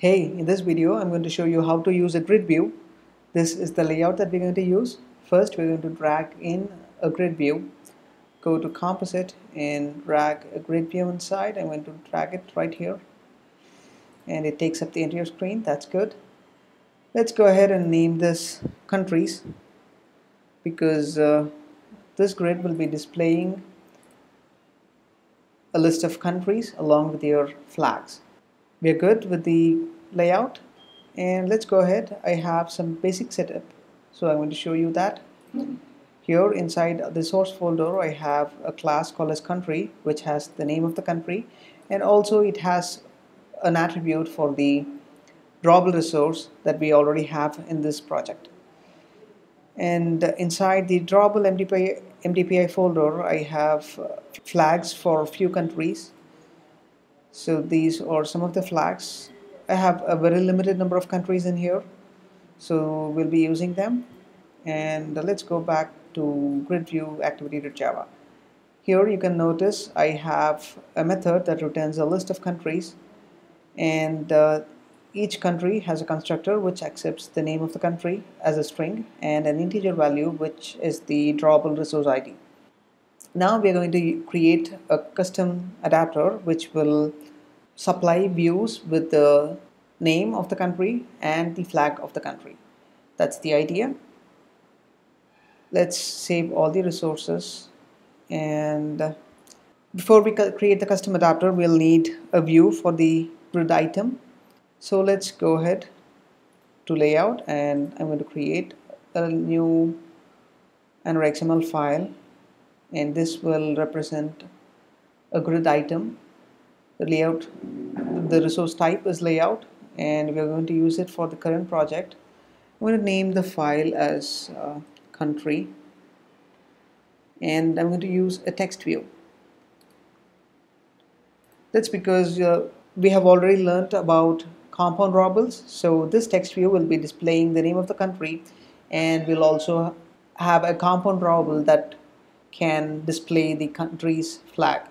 Hey, in this video I'm going to show you how to use a grid view. This is the layout that we're going to use. First we're going to drag in a grid view. Go to composite and drag a grid view inside. I'm going to drag it right here and it takes up the entire screen. That's good. Let's go ahead and name this countries because uh, this grid will be displaying a list of countries along with your flags. We're good with the layout. And let's go ahead. I have some basic setup. So I'm going to show you that. Here inside the source folder I have a class called as country which has the name of the country. And also it has an attribute for the drawable resource that we already have in this project. And inside the drawable MDPI, MDPI folder I have flags for a few countries so these are some of the flags. I have a very limited number of countries in here so we'll be using them. And let's go back to grid view activity.java here you can notice I have a method that returns a list of countries. And uh, each country has a constructor which accepts the name of the country as a string and an integer value which is the drawable resource ID. Now we are going to create a custom adapter which will supply views with the name of the country and the flag of the country. That's the idea. Let's save all the resources and uh, before we create the custom adapter we'll need a view for the grid item so let's go ahead to layout and I'm going to create a new another XML file and this will represent a grid item. The layout the resource type is layout and we are going to use it for the current project. I'm going to name the file as uh, country. And I'm going to use a text view. That's because uh, we have already learned about compound drawables. So this text view will be displaying the name of the country and we'll also have a compound drawable that can display the country's flag.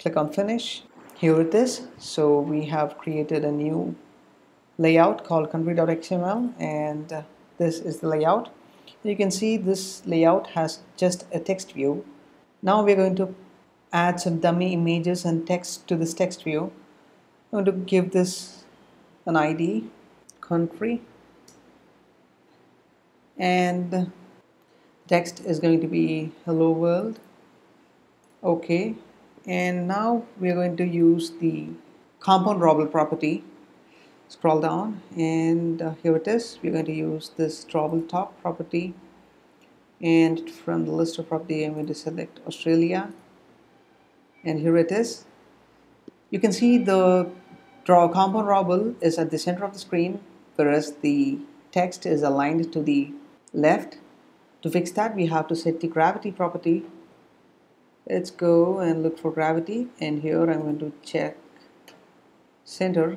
Click on finish. Here it is. So we have created a new layout called country.xml and uh, this is the layout. You can see this layout has just a text view. Now we're going to add some dummy images and text to this text view. I'm going to give this an ID, country, and text is going to be hello world. Okay, and now we are going to use the compound drawable property. Scroll down, and uh, here it is. We're going to use this drawable top property, and from the list of property, I'm going to select Australia, and here it is. You can see the Draw compound drawable is at the center of the screen whereas the text is aligned to the left. To fix that we have to set the gravity property. Let's go and look for gravity and here I'm going to check center.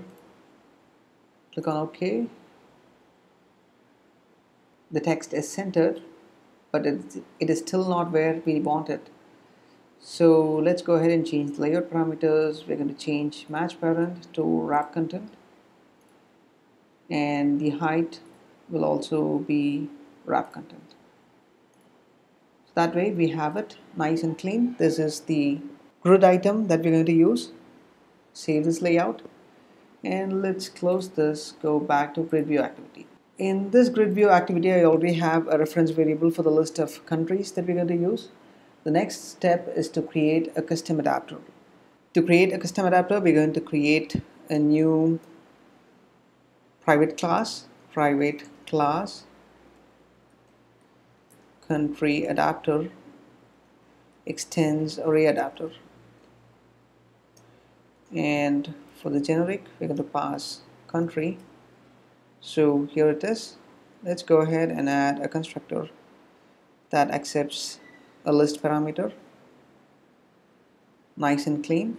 Click on OK. The text is centered but it, is still not where we want it. So let's go ahead and change the layout parameters. We're going to change match parent to wrap content and the height will also be wrap content. That way we have it nice and clean. This is the grid item that we're going to use. Save this layout and let's close this, go back to grid view activity. In this grid view activity, I already have a reference variable for the list of countries that we're going to use. The next step is to create a custom adapter. To create a custom adapter, we're going to create a new private class, private class, country adapter, extends array adapter. And for the generic, we're going to pass country. So here it is. Let's go ahead and add a constructor that accepts a list parameter nice and clean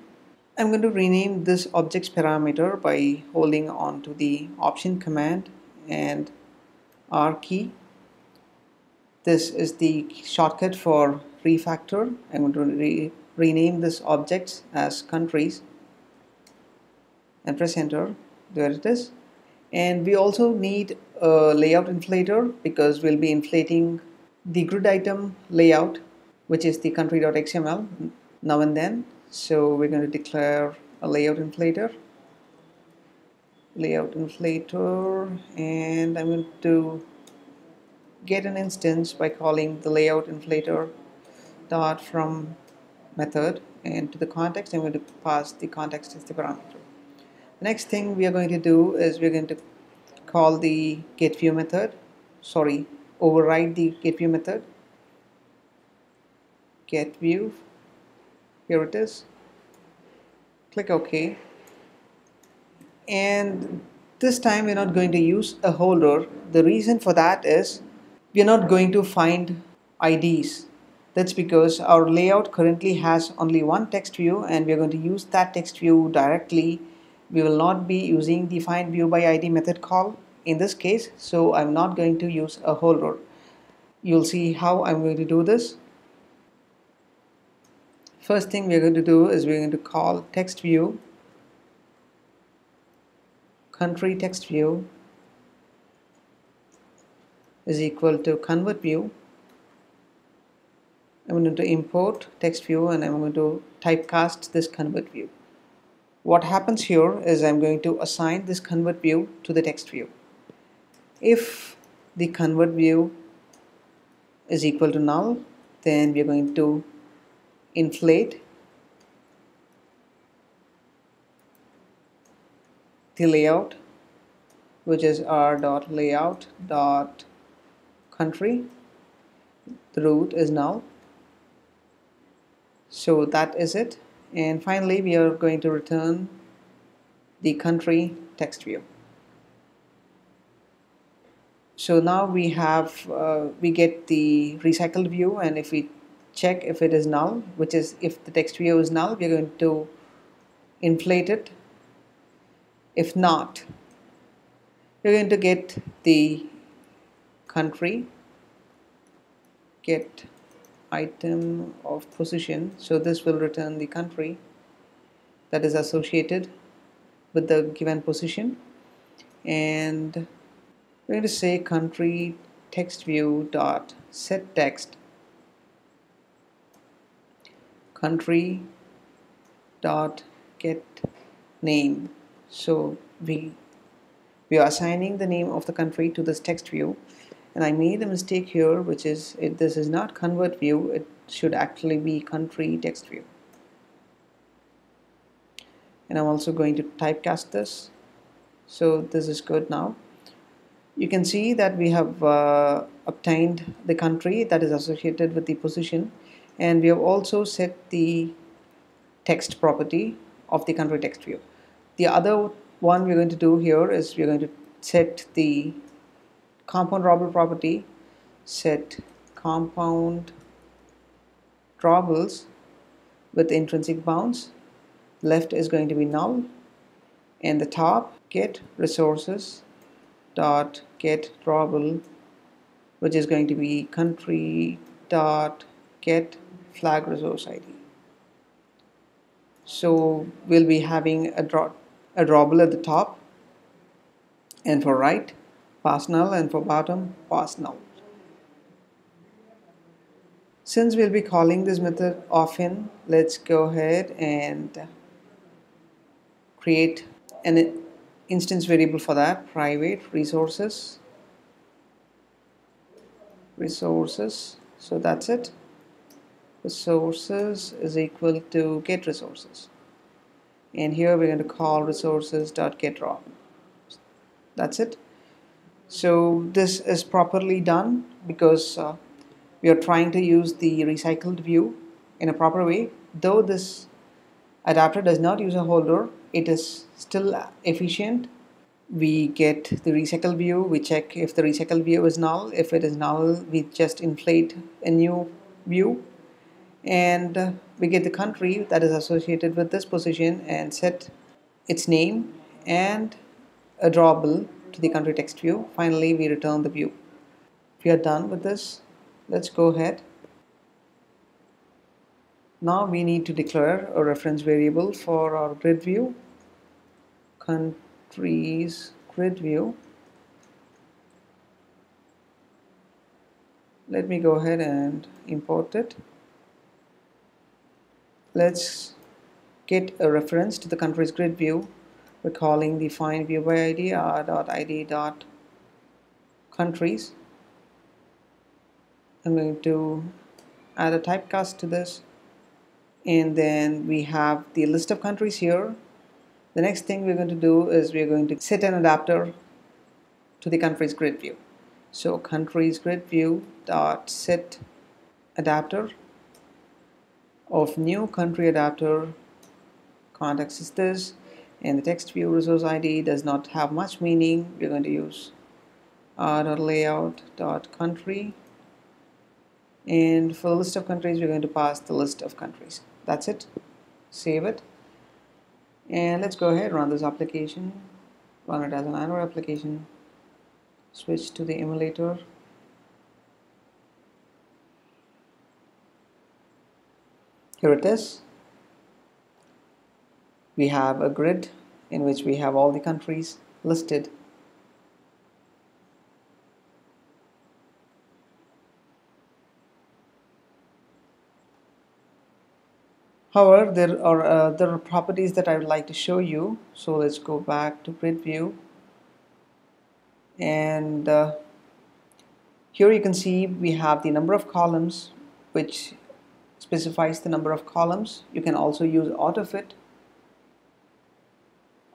I'm going to rename this objects parameter by holding on to the option command and R key this is the shortcut for refactor. I'm going to re rename this objects as countries. And press enter. There it is. And we also need a layout inflator because we'll be inflating the grid item layout which is the country.xml now and then. So we're going to declare a layout inflator. Layout inflator. And I'm going to get an instance by calling the layout inflator dot from method and to the context I'm going to pass the context as the parameter. The next thing we are going to do is we're going to call the getView method sorry override the getView method. getView here it is. Click OK. And this time we're not going to use a holder. The reason for that is we're not going to find IDs that's because our layout currently has only one text view and we're going to use that text view directly. We will not be using the find view by ID method call in this case so I'm not going to use a holder you'll see how I'm going to do this. First thing we're going to do is we're going to call text view country text view is equal to convert view. I'm going to import text view and I'm going to typecast this convert view. What happens here is I'm going to assign this convert view to the text view. If the convert view is equal to null then we are going to inflate the layout which is r dot layout dot country. The root is null so that is it. And finally we are going to return the country text view. So now we have uh, we get the recycled view. And if we check if it is null which is if the text view is null we're going to inflate it. If not we're going to get the country get item of position. So this will return the country that is associated with the given position. And we're going to say country text view dot set text. Country dot get name. So we we are assigning the name of the country to this text view and I made a mistake here which is it, this is not convert view it should actually be country text view. And I'm also going to typecast this. So this is good now. You can see that we have uh, obtained the country that is associated with the position. And we have also set the text property of the country text view. The other one we're going to do here is we're going to set the compound drawable property set compound drawables with intrinsic bounds. Left is going to be null. And the top get resources dot get drawable which is going to be country dot get flag resource ID so we'll be having a draw a drawable at the top. And for right pass null and for bottom pass null since we'll be calling this method often let's go ahead and create an instance variable for that. Private resources. Resources. So that's it. Resources is equal to get resources. And here we're going to call resources dot get raw that's it so this is properly done because uh, we are trying to use the recycled view in a proper way. Though this adapter does not use a holder it is still efficient. We get the recycle view we check if the recycle view is null. If it is null we just inflate a new view. And uh, we get the country that is associated with this position and set its name and a drawable to the country text view. Finally we return the view. We are done with this let's go ahead. Now we need to declare a reference variable for our grid view. Countries grid view. Let me go ahead and import it. Let's get a reference to the countries grid view we're calling the find view by id id dot countries. I'm going to add a typecast to this. And then we have the list of countries here. The next thing we're going to do is we're going to set an adapter to the countries grid view. So countries grid view dot set adapter of new country adapter. Context is this and the text view resource ID does not have much meaning we're going to use dot layout country and for the list of countries we're going to pass the list of countries. That's it. Save it. And let's go ahead run this application. Run it as an Android application. Switch to the emulator. Here it is we have a grid in which we have all the countries listed However, there are uh, there are properties that I would like to show you. So let's go back to grid view, and uh, here you can see we have the number of columns, which specifies the number of columns. You can also use autofit,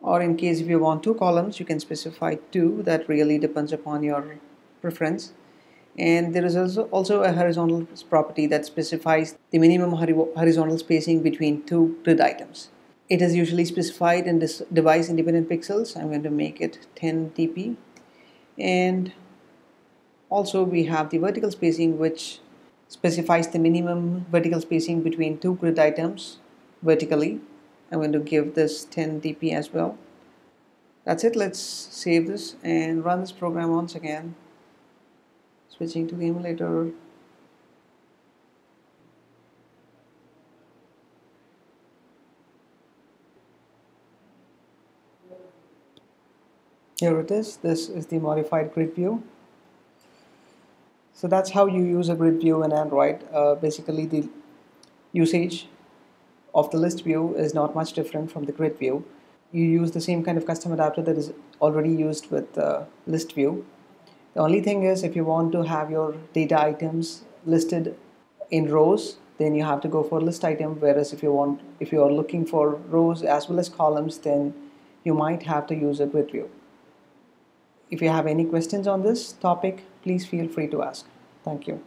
or in case if you want two columns, you can specify two. That really depends upon your preference and there is also, also a horizontal property that specifies the minimum horizontal spacing between two grid items. It is usually specified in this device independent pixels. I'm going to make it 10 dp and also we have the vertical spacing which specifies the minimum vertical spacing between two grid items vertically. I'm going to give this 10 dp as well. That's it. Let's save this and run this program once again. Switching to the emulator. Here it is. This is the modified grid view. So that's how you use a grid view in Android. Uh, basically the usage of the list view is not much different from the grid view you use the same kind of custom adapter that is already used with uh, list view the only thing is if you want to have your data items listed in rows, then you have to go for list item. Whereas if you want, if you are looking for rows as well as columns, then you might have to use a grid view. If you have any questions on this topic, please feel free to ask. Thank you.